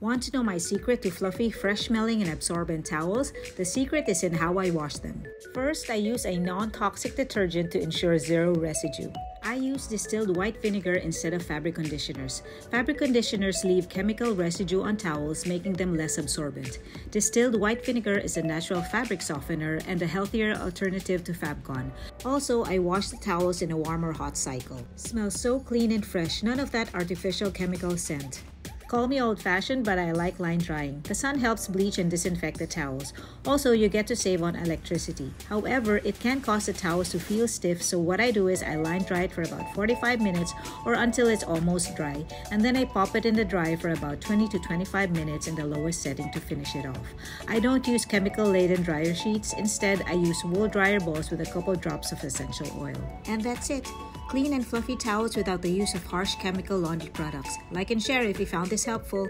Want to know my secret to fluffy, fresh smelling, and absorbent towels? The secret is in how I wash them. First, I use a non toxic detergent to ensure zero residue. I use distilled white vinegar instead of fabric conditioners. Fabric conditioners leave chemical residue on towels, making them less absorbent. Distilled white vinegar is a natural fabric softener and a healthier alternative to Fabcon. Also, I wash the towels in a warmer hot cycle. Smells so clean and fresh, none of that artificial chemical scent. Call me old fashioned, but I like line drying. The sun helps bleach and disinfect the towels. Also, you get to save on electricity. However, it can cause the towels to feel stiff, so what I do is I line dry it for about 45 minutes or until it's almost dry, and then I pop it in the dryer for about 20 to 25 minutes in the lowest setting to finish it off. I don't use chemical laden dryer sheets, instead, I use wool dryer balls with a couple drops of essential oil. And that's it. Clean and fluffy towels without the use of harsh chemical laundry products. Like and share if you found this helpful.